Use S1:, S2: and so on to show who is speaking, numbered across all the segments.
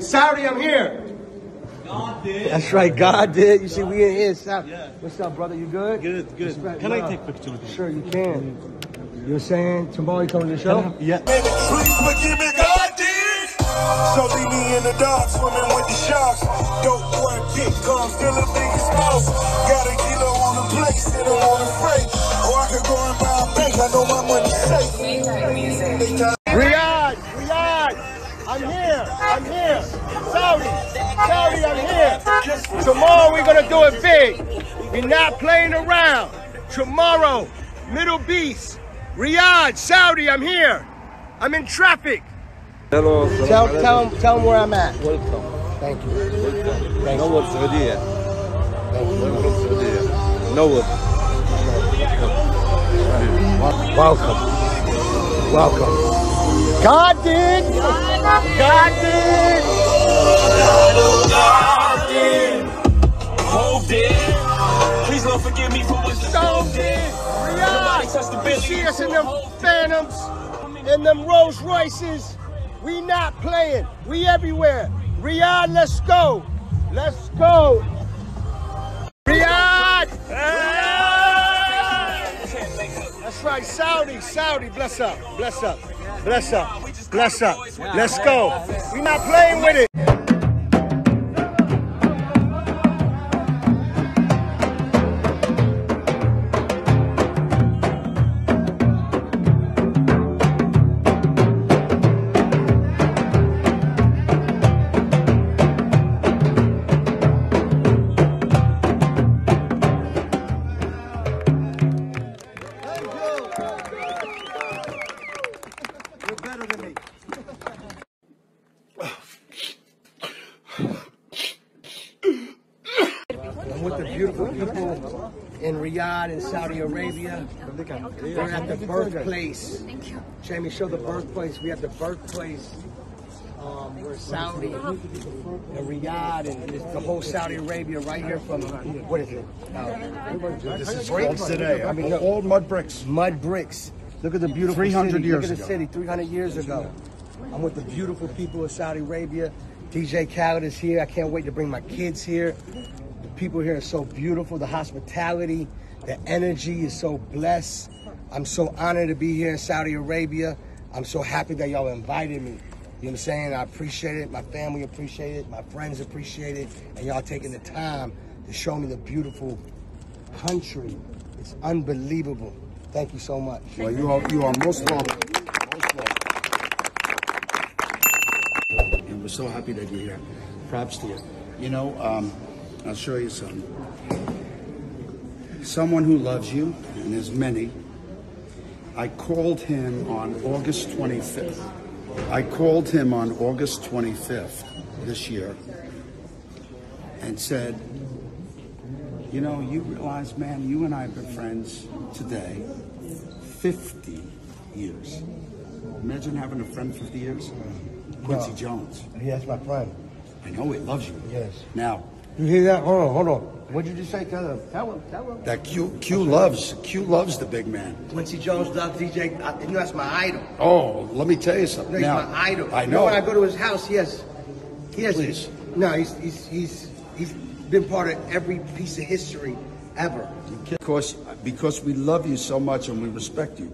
S1: Saudi, I'm here.
S2: God did.
S1: That's right, God did. You see, we in here. Saudi. What's up, brother? You good?
S2: Good, good.
S1: Respect,
S2: Can I
S1: love.
S2: take picture with you?
S1: Sure, you can. You're saying tomorrow you coming to the show?
S2: Yeah.
S3: Please forgive me, God did. So leave me in the dark, swimming with the sharks. Dope boy, big gun, still the biggest boss. Got a kilo on the plate, sit on the freight. Or I could go and buy a bank, I know my money's safe.
S1: Riyadh, Riyadh, I'm here. I'm here. Tomorrow we're going to do it big. We're not playing around. Tomorrow, MDLBEAST, Riyadh, Saudi, I'm here. I'm in traffic.
S4: Hello.
S1: Tell, tell, them, tell them where I'm at.
S4: Welcome.
S1: Thank you.
S4: Welcome. Thank نور
S1: Welcome. Welcome. God did. God did.
S3: Forgive me for what
S1: So did. Riyadh. You see us in them Phantoms, in them Rolls Royces. We not playing. We everywhere. Riyadh, let's go. Let's go. Riyadh. That's right, Saudi, Saudi, bless up, bless up, bless up, bless up. Let's go. We not playing with it. I'm with the beautiful people in Riyadh in Saudi Arabia. We're at the birthplace.
S5: Thank you.
S1: Jamie, show the birthplace. We at the birthplace. Um, we're Saudi and Riyadh and the whole Saudi Arabia right here from what is it? Uh,
S6: This is
S1: Bricks?
S6: today.
S1: I mean, look.
S6: all mud bricks.
S1: Mud bricks. Look at the beautiful
S6: 300
S1: city.
S6: years
S1: Look at the
S6: ago.
S1: city 300 years ago. I'm with the beautiful people of Saudi Arabia. DJ Khaled is here. I can't wait to bring my kids here. The people here are so beautiful. The hospitality, the energy is so blessed. I'm so honored to be here in Saudi Arabia. I'm so happy that y'all invited me. You know what I'm saying? I appreciate it. My family appreciate it. My friends appreciate it. And y'all taking the time to show me the beautiful country. It's unbelievable. Thank you so much.
S6: Well, you are you are most welcome. Most welcome. And we're so happy that you're here. Props to you. You know, um, I'll show you something. Someone who loves you, and there's many. I called him on August 25th. I called him on August 25th this year and said, you know, you realize, man, you and I have been friends today 50 years. Imagine having a friend 50 years. Quincy
S1: No.
S6: Jones.
S1: Yeah, that's my friend.
S6: I know he loves you.
S1: Yes.
S6: Now,
S1: You hear that? Hold on, hold on. What did you just say? Tell him. Tell him. Tell him.
S6: that Q Q loves Q loves the big man.
S1: Quincy Jones loves DJ. I, uh, you know that's my idol.
S6: Oh, let me tell you
S1: No,
S6: something.
S1: he's my idol.
S6: I
S1: You
S6: know.
S1: when I go to his house, he has, he has.
S6: Please.
S1: No, he's he's he's he's been part of every piece of history ever.
S6: Because because we love you so much and we respect you.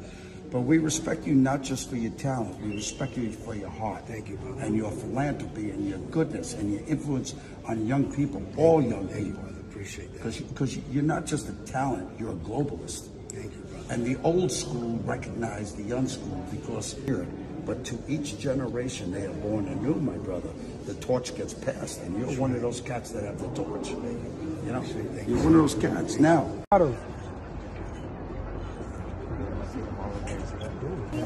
S6: But we respect you not just for your talent, we respect you for your heart.
S1: Thank you, brother.
S6: And your philanthropy and your goodness and your influence on young people, all young people.
S1: Appreciate that.
S6: Because because you're not just a talent, you're a globalist.
S1: Thank you, brother.
S6: And the old school recognized the young school because here, but to each generation they are born anew, my brother. The torch gets passed, and you're one of those cats that have the torch. You know, you're one of those cats. Now,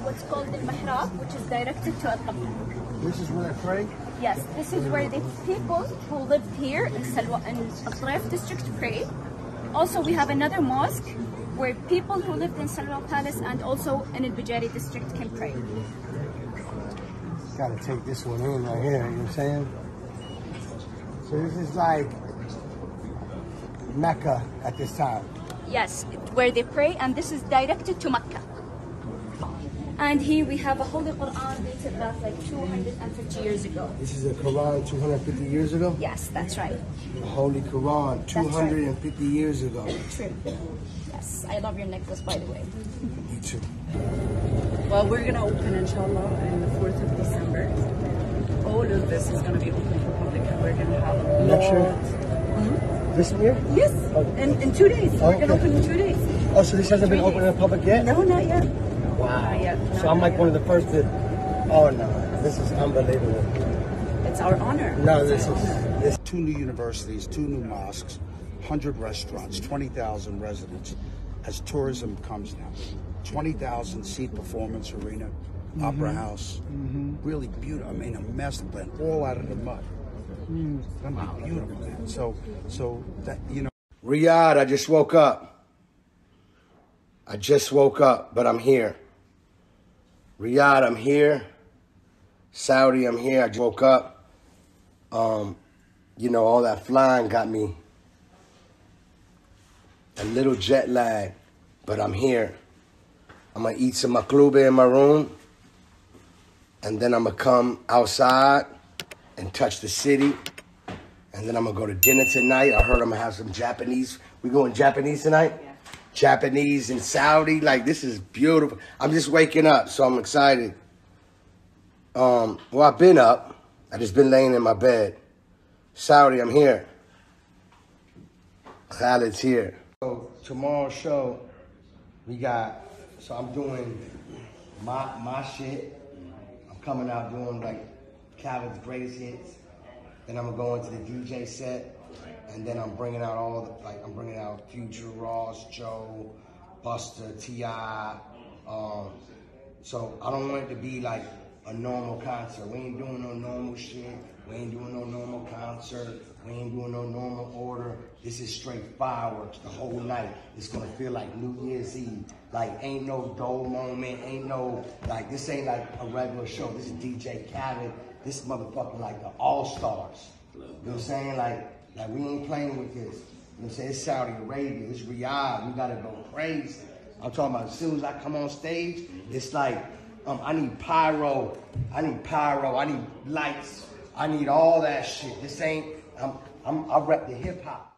S5: What's called the Mihrab, which is directed to Al-Qibla.
S1: This is where I pray.
S5: Yes, this is where the people who live here in Salwa in Al district pray. Also, we have another mosque where people who lived in Salwa Palace and also in Al Bujairi district can pray.
S1: Gotta take this one in right here. You know what I'm saying? So this is like Mecca at this time.
S5: Yes, where they pray, and this is directed to Mecca. And here we have a holy Quran dated back like 250 years ago.
S1: This is a Quran 250 years ago.
S5: Yes, that's right.
S1: The Holy Quran
S5: right.
S1: 250 years ago.
S5: True. Yes, I love your necklace, by the way.
S1: Me too.
S2: Well, we're going to open, inshallah, on the 4th of December. All of this is going to be open for public, and we're going to have a
S1: Next year?
S2: lot- hmm?
S1: This year?
S2: Yes, oh. in, in two days. We're going to open in two days.
S1: Oh, so this hasn't been
S2: Three
S1: open in the public yet?
S2: No, not yet.
S1: Wow.
S2: Yet.
S1: So I'm like one of the first to. Oh no, this is unbelievable.
S2: It's our honor.
S1: No,
S2: It's
S1: this is
S2: honor.
S1: this.
S6: Two new universities, two new mosques, 100 restaurants, 20,000 residents as tourism comes now. 20,000 seat performance arena, mm-hmm. opera house. Mm-hmm. Really beautiful. I mean, a master plan, all out of the mud. Mm-hmm. Gonna be beautiful, man. So, so that, you know.
S1: Riyadh, I just woke up. I just woke up, but I'm here. Riyadh, I'm here. Saudi, I'm here. I woke up. Um, you know, all that flying got me a little jet lag, but I'm here. I'm gonna eat some maklube in my room, and then I'm gonna come outside and touch the city. And then I'm gonna go to dinner tonight. I heard I'm gonna have some Japanese. We going Japanese tonight? Japanese and Saudi. Like this is beautiful. I'm just waking up, so I'm excited. Um, well, I've been up. I just been laying in my bed. Saudi, I'm here. Khaled's here. So tomorrow's show, we got. So I'm doing my my shit. I'm coming out doing like Khaled's greatest hits. Then I'm gonna go into the DJ set, and then I'm bringing out all the like I'm bringing out Future, Ross, Joe, Busta, Ti. Um, so I don't want it to be like a normal concert. We ain't doing no normal shit. We ain't doing no normal concert. We ain't doing no normal order. This is straight fireworks the whole night. It's gonna feel like New Year's Eve. Like ain't no dull moment. Ain't no like this ain't like a regular show. This is DJ Khaled. This motherfucker like the All Stars. You know what I'm saying? Like like we ain't playing with this. You know what I'm saying? It's Saudi Arabia. It's Riyadh. We gotta go crazy. I'm talking about as soon as I come on stage, it's like um, I need pyro, I need pyro, I need lights, I need all that shit. This ain't I'm I'm I rep the hip hop.